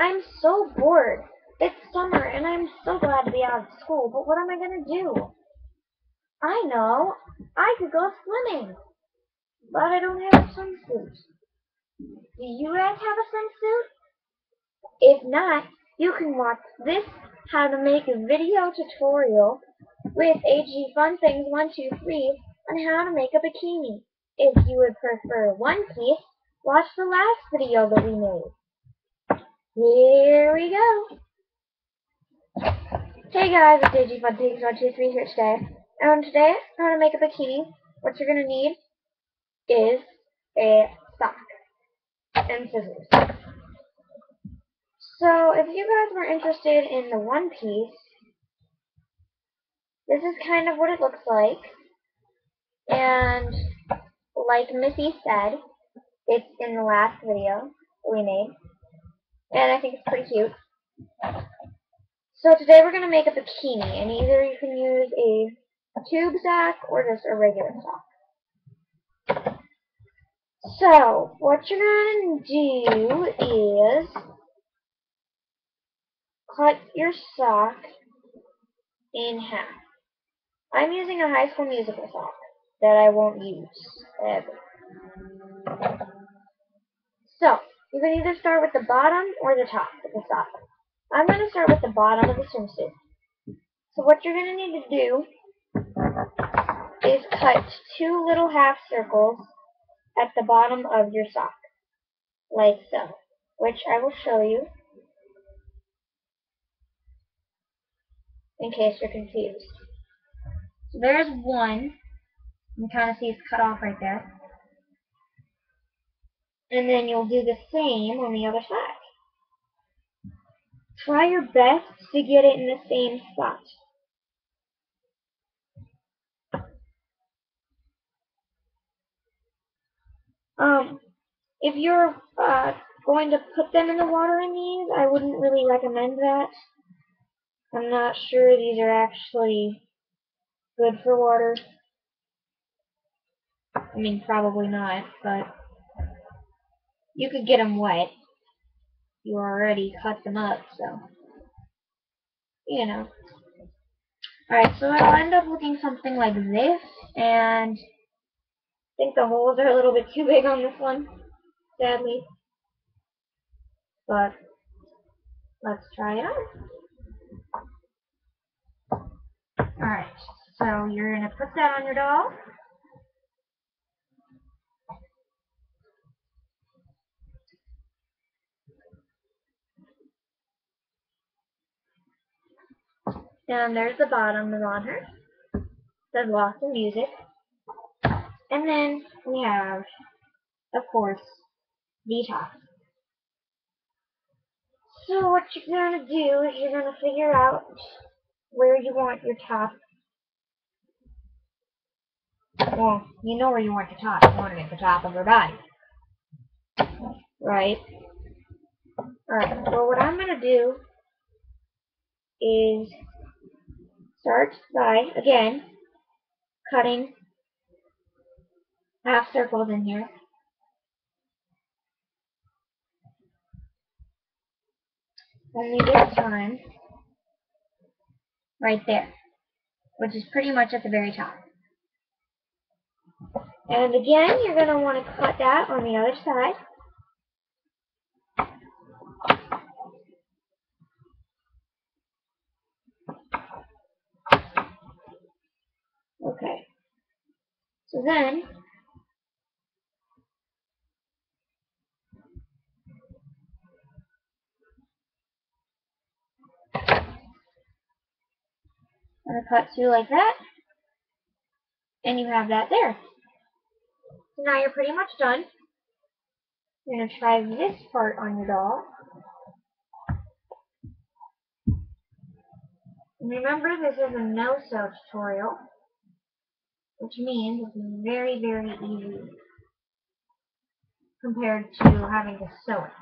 I'm so bored. It's summer and I'm so glad to be out of school, but what am I going to do? I know. I could go swimming. But I don't have a swimsuit. Do you guys have a swimsuit? If not, you can watch this how to make a video tutorial with AG Fun Things 123 on how to make a bikini. If you would prefer one piece, watch the last video that we made. Here we go. Hey guys, it's AG Fun Things 123 here today. And today, how to make a bikini, what you're going to need is a sock and scissors. So, if you guys were interested in the one piece, this is kind of what it looks like. And, like Missy said, it's in the last video we made. And I think it's pretty cute. So today we're going to make a bikini, and either you can use a, tube sock or just a regular sock. So, what you're going to do is cut your sock in half. I'm using a high school musical sock that I won't use ever. So, you can either start with the bottom or the top of the sock. I'm going to start with the bottom of the swimsuit. So what you're going to need to do is cut two little half circles at the bottom of your sock, like so, which I will show you in case you're confused. So there's one. You can kind of see it's cut off right there. And then you'll do the same on the other side. Try your best to get it in the same spot. Um, if you're uh, going to put them in the water in these, I wouldn't really recommend that. I'm not sure these are actually good for water. I mean, probably not, but you could get them wet. You already cut them up, so, you know. Alright, so it'll end up looking something like this, and I think the holes are a little bit too big on this one, sadly. But let's try it on. Alright, so you're going to put that on your doll. And there's the bottom of on her. Says lots of music. And then we have, of course, the top. So what you're going to do is you're going to figure out where you want your top. Well, you know where you want your top. You want it at the top of her body. Right? Alright, well what I'm going to do is start by, again, cutting half circles in here. Only this time, right there, which is pretty much at the very top. And again, you're going to want to cut that on the other side. Okay. So then, to cut two like that. And you have that there. So now you're pretty much done. You're going to try this part on your doll. And remember, this is a no-sew tutorial, which means it's very, very easy compared to having to sew it.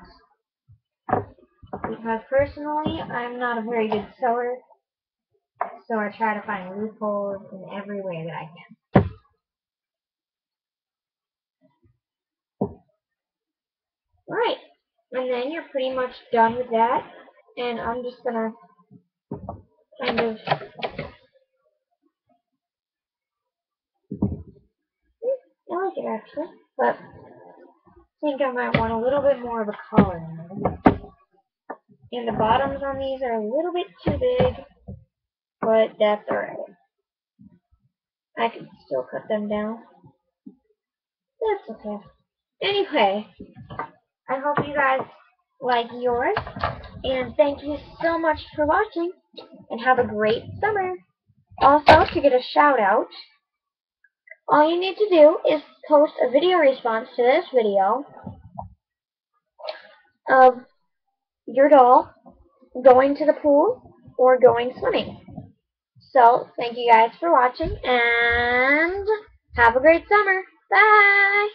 Because personally, I'm not a very good sewer, so I try to find loopholes in every way that I can. Right. And then you're pretty much done with that. And I'm just gonna kind of I like it but I think I might want a little bit more of a collar. And the bottoms on these are a little bit too big, but that's alright. I can still cut them down. That's okay. Anyway, I hope you guys like yours, and thank you so much for watching, and have a great summer. Also, to get a shout out, all you need to do is post a video response to this video of your doll going to the pool or going swimming. So, thank you guys for watching, and have a great summer. Bye!